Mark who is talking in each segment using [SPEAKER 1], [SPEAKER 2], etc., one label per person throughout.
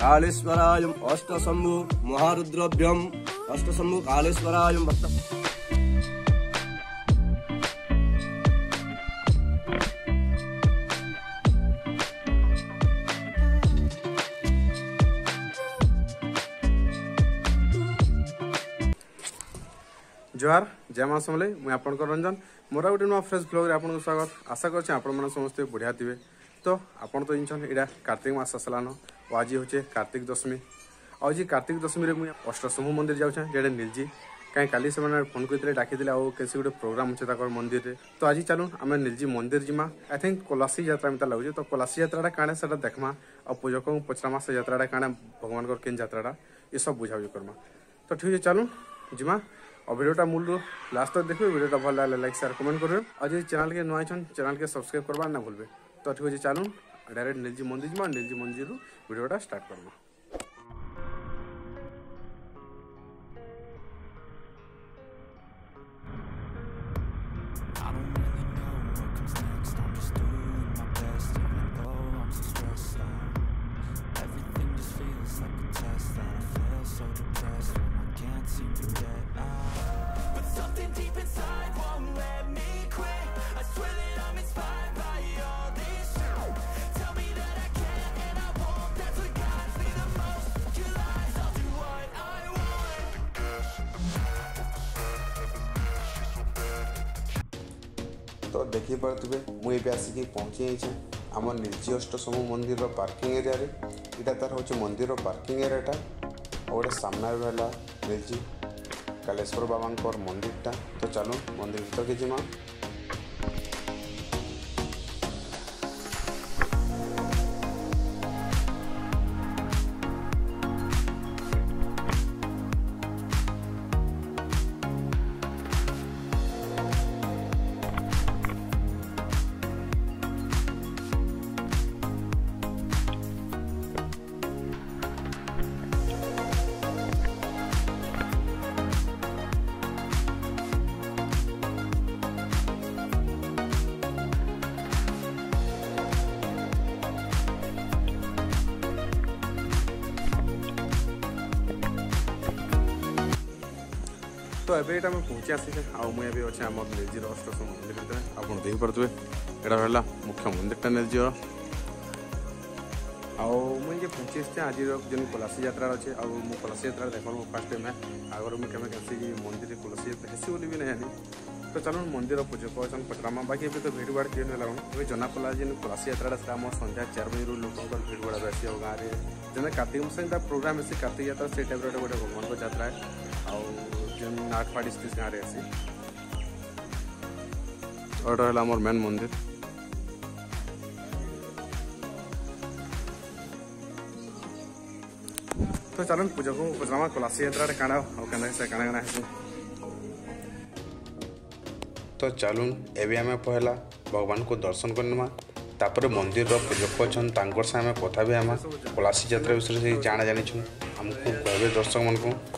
[SPEAKER 1] कालेश्वरायम् अष्टशम्भु महारुद्रभ्यम् अष्टशम्भु कालेश्वरायम् भक्त
[SPEAKER 2] जय मा समले मुझे आपंकर रंजन मोर गोटे नुआ फ्रेश ब्लग्रे आपको स्वागत आशा करें आपण समस्त बढ़िया थे तो आपन तो जानछन एटा कार्तिक आसलान ଆଉ ଆଜି ହେଉଛେ କାର୍ତ୍ତିକ ଦଶମୀ ଆଉ ଯେ କାର୍ତ୍ତିକ ଦଶମୀରେ ମୁଇଁ ଅଷ୍ଟଶମ୍ଭୁ ମନ୍ଦିର ଯାଉଛେଁ ଯେଡ଼େ ନୀଲଜୀ କାହିଁ କାଲି ସେମାନେ ଫୋନ୍ କରିଥିଲେ ଡାକିଥିଲେ ଆଉ କିଛି ଗୋଟେ ପ୍ରୋଗ୍ରାମ୍ ଅଛେ ତାଙ୍କର ମନ୍ଦିରରେ ତ ଆଜି ଚାଲୁନ୍ ଆମେ ନିର୍ଜି ମନ୍ଦିର ଯିମା ଆଇ ଥିଙ୍କ୍ କଲାସୀ ଯାତ୍ରା ଏମିତି ଲାଗୁଛେ ତ କଲାସୀ ଯାତ୍ରାଟା କାଣା ସେଟା ଦେଖ୍ମା ଆଉ ପୂଜକଙ୍କୁ ପଚରାମା ସେ ଯାତ୍ରାଟା କାଣା ଭଗବାନଙ୍କର କେନ୍ ଯାତ୍ରାଟା ଏସବୁ ବୁଝାବୁଝି କର୍ମା ତ ଠିକ୍ ଅଛି ଚାଲୁନ୍ ଯିମା
[SPEAKER 3] ଆଉ ଭିଡ଼ିଓଟା ମୂଳରୁ ଲାଷ୍ଟ ତକ୍ ଦେଖିବେ ଭିଡ଼ିଓଟା ଭଲ ଲାଗିଲେ ଲାଇକ୍ ସେୟାର କମେଣ୍ଟ କରିବେ ଆଉ ଯଦି ଚ୍ୟାନେଲ୍କେ ନୂଆ ଆଇଛନ୍ ଚ୍ୟାନେଲ୍କେ ସବସ୍କ୍ରାଇବ୍ କରବାର ନା ଭୁଲବେ ତ ଠିକ୍ ଅଛି ଚାଲୁନ୍ ಡೈರೆಕ್ಟ್ ನಿಲ್ಜಿ ಮುಂದಿಜ್ಮಾ ನಿಲ್ಜಿ ಮುಂದಿದ್ದು ವಿಡಿಯೋಡ ಸ್ಟಾರ್ಟ್ ಮಾಡೋಣ
[SPEAKER 2] ତ ଦେଖିପାରୁଥିବେ ମୁଁ ଏବେ ଆସିକି ପହଞ୍ଚି ଯାଇଛି ଆମ ସବୁ ମନ୍ଦିରର ପାର୍କିଂ ଏରିଆରେ ଏଇଟା ତା'ର ହେଉଛି ମନ୍ଦିରର ପାର୍କିଂ ଏରିଆଟା ଆଉ ଗୋଟେ ସାମ୍ନାରେ ରହିଲା ନିର୍ଜୀ କାଲେଶ୍ୱର ବାବାଙ୍କର ମନ୍ଦିରଟା ତ ଚାଲୁ ମନ୍ଦିର ଭିତରକେ ଯିମା ତ ଏବେ ଏଇଟା ଆମେ ପହଞ୍ଚି ଆସିଛେ ଆଉ ମୁଁ ଏବେ ଅଛି ଆମ ନେଜିର ଅଷ୍ଟସମ ମନ୍ଦିର ଭିତରେ ଆପଣ ଦେଖିପାରୁଥିବେ ଏଇଟା ହେଲା ମୁଖ୍ୟ ମନ୍ଦିରଟା ନେଜିର ଆଉ ମୁଇଁ ଯେ ପହଞ୍ଚି ଆସିଛେ ଆଜିର ଯେନ୍ କଲାସୀ ଯାତ୍ରାର ଅଛେ ଆଉ ମୁଁ କଲାସୀ ଯାତ୍ରା ଦେଖନ୍ ମୁଁ ଫାର୍ଷ୍ଟ ଟାଇମ୍ ଆଗରୁ ମୁଁ କେବେ ଆସିକି ମନ୍ଦିରରେ କଲାସୀ ଯାତ୍ରା ହେସି ବୋଲି ବି ନାଇଁ ଜାନି ତ ଚାଲୁନ୍ ମନ୍ଦିର ପୂଜକ ଅଛନ୍ ପଚରାମା ବାକି ଏବେ ତ ଭିଡ଼ ଭାଡ଼ ଯେନ୍ ହେଲା ଏବେ ଜଣାପଡ଼ିଲା ଯେନ୍ କଲାସୀ ଯାତ୍ରାଟା ସେଟା ଆମର ସନ୍ଧ୍ୟା ଚାରି ବଜେରୁ ଲୋକଙ୍କର ଭିଡ଼ ଭାଡ଼ ବେଶୀ ଆଉ ଗାଁରେ ଯେନ୍ତା କାର୍ତ୍ତିକ ମାସ ଯେନ୍ତା ପ୍ରୋଗ୍ରାମ୍ ହେସି କାର୍ତ୍ତିକ ଯାତ୍ରା ସେଇ ଟାଇପ୍ର ଗୋଟେ ଭଗବାନଙ୍କ ଯାତ୍ରା ଆଉ स्थित और रहा मोर मेन मंदिर तो चलन पूजा को यात्रा तो चलून एवं आम पहला भगवान को दर्शन करनमा तापर मंदिर पूजक अच्छा कथा भी आम कोलासी यात्रा विषय जाना जानी आमको कह दर्शक मानक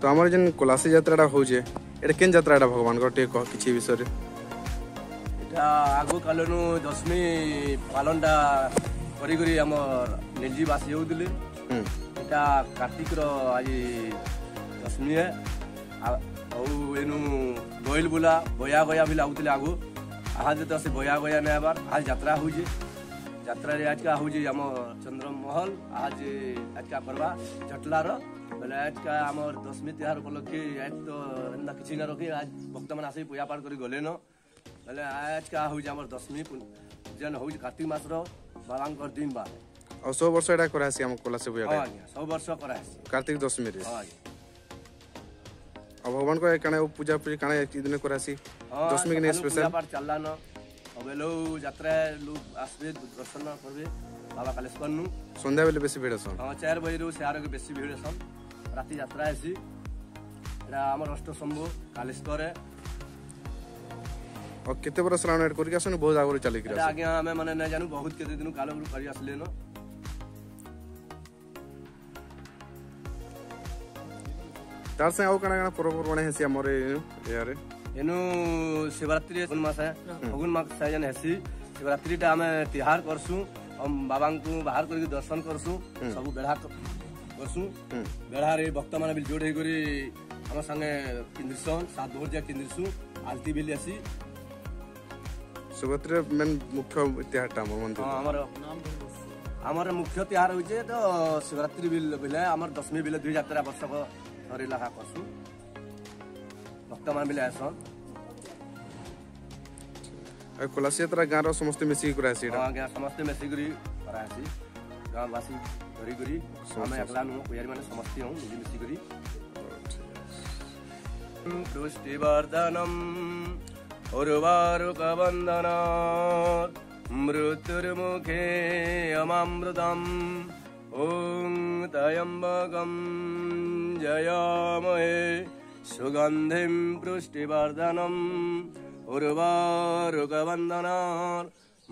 [SPEAKER 2] ତ ଆମର ଯେନ୍ କଲାସୀ ଯାତ୍ରାଟା ହଉଛେ ଏଇଟା କେନ୍ ଯାତ୍ରାଟା ଭଗବାନଙ୍କର ଟିକେ କହ କିଛି ବିଷୟରେ
[SPEAKER 1] ଏଇଟା ଆଗ କାଳନୁ ଦଶମୀ ପାଳନଟା କରିକରି
[SPEAKER 2] ଆମର
[SPEAKER 1] ନିର୍ଜୀବାସୀ ହେଉଥିଲେ ଏଇଟା କାର୍ତ୍ତିକର ଆଜି ଦଶମୀ ଆଉ ଏନୁ ବଇଲ ବୁଲା ବୟା ଗୟା ବି ଲାଗୁଥିଲେ ଆଗ ଆହାଦେ ତ ସେ ବୟା ଗୟା ନାଇଁ ହେବାର ଆଜ ଯାତ୍ରା ହଉଛେ ଯାତ୍ରାରେ ଆଜିକା ହେଉଛି ଆମ ଚନ୍ଦ୍ରମହଲ ଆଜ ଆଜିକା ପର୍ବା ଜଟଲାର ବୋଲେ ଆଜିକା ଆମର ଦଶମୀ ତିହାର ଉପଲକ୍ଷେ ଆଜି ତ ଏନ୍ତା କିଛି ନା ରଖି ଆଜ ଭକ୍ତମାନେ ଆସି ପୂଜା ପାଠ କରି ଗଲେନ ବୋଲେ ଆଜିକା ହେଉଛି ଆମର ଦଶମୀ ଯେନ୍ ହେଉଛି କାର୍ତ୍ତିକ ମାସର ବାବାଙ୍କର ଦିନ ବାର
[SPEAKER 2] ଆଉ ସବୁ ବର୍ଷ ଏଇଟା କରାହେସି ଆମ କୋଲାସୀ
[SPEAKER 1] ପୂଜା ସବୁ ବର୍ଷ କରାହେସି
[SPEAKER 2] କାର୍ତ୍ତିକ ଦଶମୀରେ ଆଉ ଭଗବାନଙ୍କ କାଣା ପୂଜା ପୂଜି କାଣା ଦିନ କରାହେସି ଦଶମୀ କି ନେଇ ସ୍ପେଶାଲ
[SPEAKER 1] ଚାଲିଲାନ সকালেও যাত্রায় লোক আসবে দর্শন করবে বাবা
[SPEAKER 2] কালেশ্বরনু সন্ধ্যাবেলে বেশি ভিড় আসন
[SPEAKER 1] হ্যাঁ চার বাজেরু সেয়ারকে বেশি ভিড় আসন রাতে যাত্রা আসি এটা আমার অষ্টশম্ভু কালেশ্বরে
[SPEAKER 2] ଆଉ କେତେ ବର୍ଷ ରାଉଣ୍ଡ ଏଡ୍ କରିକି ଆସୁନି ବହୁତ ଆଗରୁ ଚାଲିକି
[SPEAKER 1] ଆଜ୍ଞା ଆମେ ମାନେ ନାଇଁ ଜାଣୁ ବହୁତ କେତେ ଦିନ କାଳରୁ କରି ଆସିଲେନ
[SPEAKER 2] ତାର ସାଙ୍ଗେ ଆଉ କାଣା କାଣା ପର୍ବପର୍ବାଣି ହେସି ଆମର ଏଆରେ एनु
[SPEAKER 1] शिवरात्रि फगुन मास फगुन मास जेन हेसी शिवरात्रिटा आमे तिहार करसु हम बाबा को बाहर करके दर्शन करसु सब बेढ़ा करसु बेढ़ा रे भक्त माने बिल जोड़ हेगरी हम संगे किंदिसन सात भोर जा किंदिसु आलती बिल
[SPEAKER 2] आसी शिवरात्रि मेन मुख्य तिहारटा हम
[SPEAKER 1] मंदिर हां हमर ଆମର ମୁଖ୍ୟ ତିହାର ହଉଛେ ତ ଶିବରାତ୍ରି ବିଲ ବେଲେ ଆମର ଦଶମୀ ବେଲେ ଦୁଇ ଯାତ୍ରା ବର୍ଷକ ଥରେ ଲେଖା କରସୁଁ कमानबिल आश्रम
[SPEAKER 2] ଖୋଲା ସେ ତାର ଗାଁର ସମସ୍ତେ ମିଶିକି କରା
[SPEAKER 1] ହେସି
[SPEAKER 2] ହଁ
[SPEAKER 1] ଗାଁ ସମସ୍ତେ ମିଶିକରି କରା ହେସି ଗାଁବାସୀ ଧରିକରି ଆମେ ଏକଲା ନୁହଁ ପୂଜାରୀମାନେ ସମସ୍ତେ ହଉ ମିଶି ମିଶିକରି पुष्टिवर्धनम् उर्वारुकवन्दनात् मृत्युर्मुखे अमामृतम् ॐ तयम्बकम् जयामहे सुगन्धिं पृष्टिवर्धनम् उर्वारुगवन्दनार्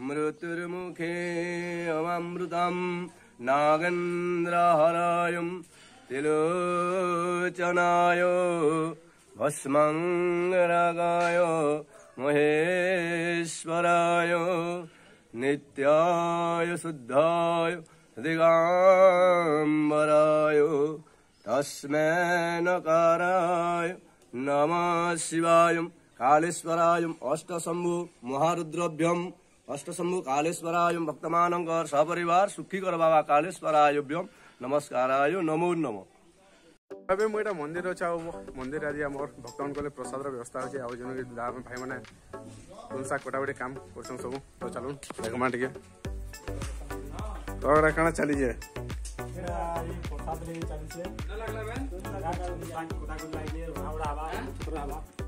[SPEAKER 1] मृत्युर्मुखे मामृताम् तिलोचनाय भस्मं भस्मङ्गरगाय महेश्वराय नित्याय शुद्धाय दिगाम्बराय अस्मे नकाराय नमः शिवाय कालेश्वराय अष्टशंभु महारुद्रभ्यम अष्टशंभु कालेश्वराय भक्तमान सपरिवार सुखी कर बाबा कालेश्वराय भ्यम नमस्काराय नमो नमो
[SPEAKER 2] ଏବେ ମୁଁ ଏଇଟା ମନ୍ଦିର ଅଛି ଆଉ ମନ୍ଦିର ଆଜି ଆମର ଭକ୍ତମାନଙ୍କର ପ୍ରସାଦର ବ୍ୟବସ୍ଥା ଅଛି ଆଉ ଯେନ୍ ଭାଇମାନେ ତୁଲସା କଟାକଟି କାମ କରୁଛନ୍ତି ସବୁ ତ ଚାଲୁନ୍ ଦେଖମା ଟିକେ ତ ଏଇଟା କାଣା ଚାଲିଛେ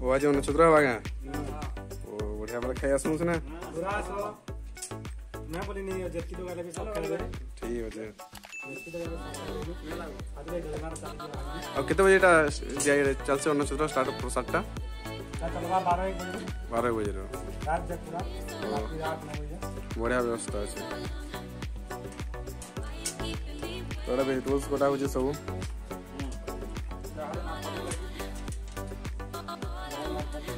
[SPEAKER 2] वो जो नचुतरा हवा का ओ बढ़िया बड़ा खाया सुन सुना मैं बोली नहीं जबकि तो वाले भी सब कर रहे ठीक है जी अब कितने बजे टा जाए चल से नचुतरा स्टार्ट हो सकता बारह बजे
[SPEAKER 4] रात
[SPEAKER 2] बढ़िया व्यवस्था है ওড়া বেটজ বড় আছে সব হম আড়না
[SPEAKER 4] মানে লাগে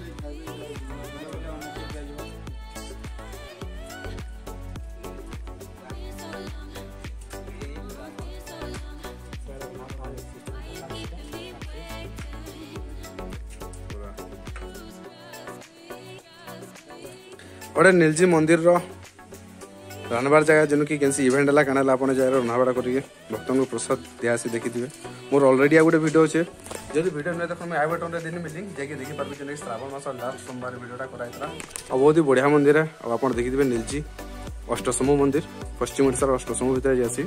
[SPEAKER 2] ওড়া নিলজি মন্দির র ରାନ୍ଧବାର୍ ଜାଗା ଯେନ୍କି କେନ୍ସି ଇଭେଣ୍ଟ ହେଲା କାଣା ହେଲା ଆପଣ ଜାଗାରେ ରନ୍ଧାବଢ଼ା କରିକି ଭକ୍ତଙ୍କୁ ପ୍ରସାଦ ଦିଆସି ଦେଖିଥିବେ ମୋର ଅଲରେଡ଼ି ଆଉ ଗୋଟେ ଭିଡ଼ିଓ ଅଛି ଯଦି ଭିଡ଼ିଓ ନୁହେଁ ଦେଖନ୍ତୁ ମୁଁ ଆଉ ଗୋଟେ ଅଣ୍ଡେ ଦେନି ମିଟିଂ ଯାଇକି ଦେଖିପାରିବି ଯେନ୍ଟାକି ଶ୍ରାବଣ ମାସ ଲାଷ୍ଟ ସୋମବାର ଭିଡ଼ିଓଟା କରାହେଇଥିଲା ଆଉ ବହୁତ ହି ବଢ଼ିଆ ମନ୍ଦିର ଆଉ ଆପଣ ଦେଖିଥିବେ ନୀଲଜି ଅଷ୍ଟଶମ୍ଭୁ ମନ୍ଦିର ପଶ୍ଚିମ ଓଡ଼ିଶାର ଅଷ୍ଟଶମ୍ଭୁ ଭିତରେ ଯାଇସି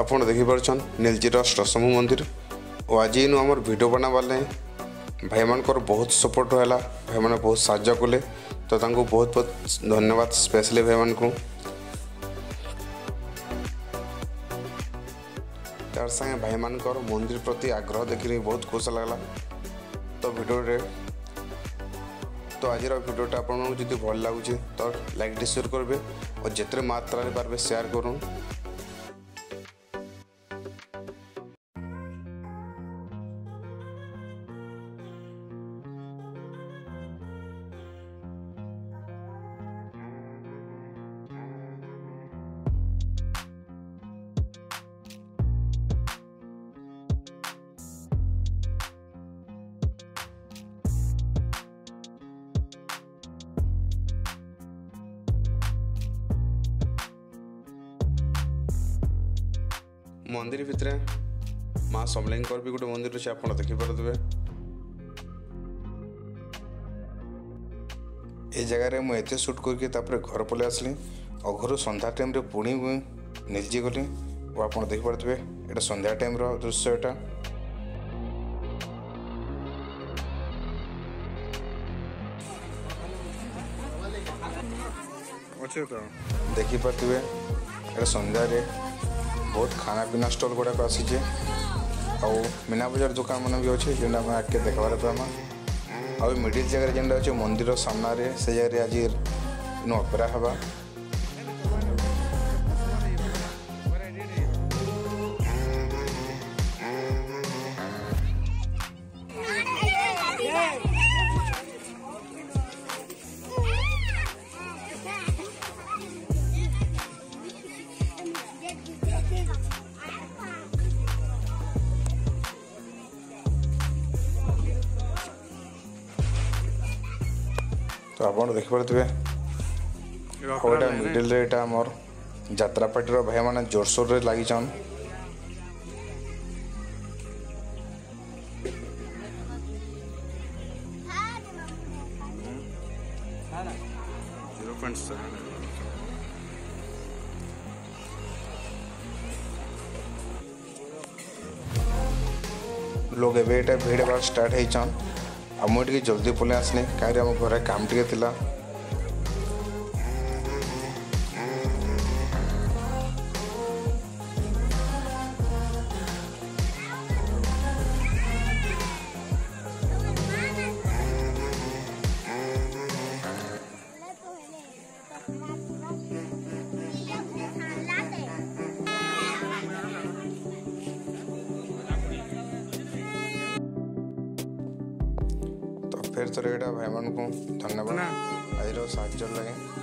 [SPEAKER 2] ଆପଣ ଦେଖିପାରୁଛନ୍ ନୀଲଜିର ଅଷ୍ଟଶମ୍ଭୁ ମନ୍ଦିର ଓ ଆଜି ଇନୁ ଆମର ଭିଡ଼ିଓ ବନାବାର୍ ଲାଗି ଭାଇମାନଙ୍କର ବହୁତ ସପୋର୍ଟ ହେଲା ଭାଇମାନେ ବହୁତ ସାହାଯ୍ୟ କଲେ तो तुमको बहुत बहुत धन्यवाद स्पेशली भाई मान को तार संगे भाई मान मंदिर प्रति आग्रह देख बहुत खुश लगला तो भिडे तो आज भिडटा आपड़ी भल लगुच तो लाइक डिस्टर करेंगे और जिते मात्र पार्बे सेयार करूँ
[SPEAKER 5] ମନ୍ଦିର ଭିତରେ ମା ସମଲେଇଙ୍କର ବି ଗୋଟେ ମନ୍ଦିର ଅଛି ଆପଣ ଦେଖିପାରୁଥିବେ ଏ ଜାଗାରେ ମୁଁ ଏତେ ସୁଟ୍ କରିକି ତାପରେ ଘର ପଳାଇ ଆସିଲି ଆଉ ଘରୁ ସନ୍ଧ୍ୟା ଟାଇମ୍ରେ ପୁଣି ନିଜେ ଗଲି ଓ ଆପଣ ଦେଖିପାରୁଥିବେ ଏଇଟା ସନ୍ଧ୍ୟା ଟାଇମ୍ର ଦୃଶ୍ୟ ଏଇଟା ଦେଖିପାରୁଥିବେ ଏଇଟା ସନ୍ଧ୍ୟାରେ ବହୁତ ଖାନା ପିନା ଷ୍ଟଲ୍ ଗୁଡ଼ାକ ଆସିଛେ ଆଉ ମୀନା ବଜାର ଦୋକାନ ମାନେ ବି ଅଛେ ଯେନ୍ଟା ଆମେ ଆଗ୍କେ ଦେଖ୍ବାରେ ପାଇମା ଆଉ ମିଡ଼ିଲ୍ ଜାଗାରେ ଯେନ୍ଟା ଅଛେ ମନ୍ଦିର ସାମ୍ନାରେ ସେ ଜାଗାରେ ଆଜି ନୁ ଅପେରା ହେବା तो आप देखिपे कोईटा मिडिल जत्रा पार्टी भाई मैंने जोरसोर से लगीछन लोग एवं भिड़ स्टार्ट होचन ଆଉ ମୁଁ ଟିକେ ଜଲ୍ଦି ପଳାଇ ଆସିଲି କାହିଁକି ଆମ ଘରେ କାମ ଟିକେ ଥିଲା Mama. ଫେର୍ ଥରେ ଏଇଟା ଭାଇମାନଙ୍କୁ ଧନ୍ୟବାଦ ଆଜିର ସାହାଯ୍ୟ ଲାଗେ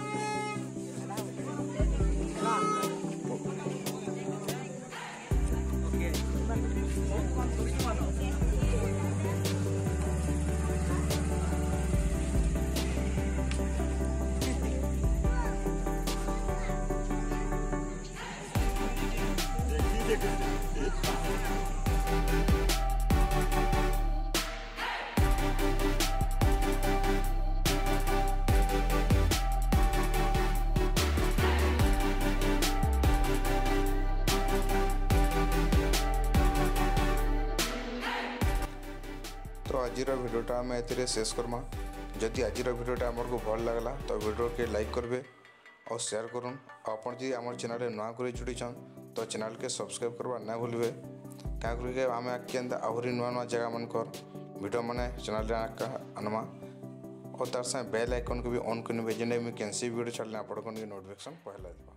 [SPEAKER 5] आज भिडटा आम ए शेष करमा जदि आज भिडटे आम को भल लगला तो भिडियो के लाइक करेंगे और सेयार कर चेल नुआ कर जुड़ीछन तो चैनल के सब्सक्राइब करवा ना भूलिए क्या आम आगे आहरी नुआ नुआ जगह मानकर भिड मैंने चैनल आनवा और तार बेल आइकन को भी अन्न करेंगे जेने के भिड छाड़े आपड़ को पहला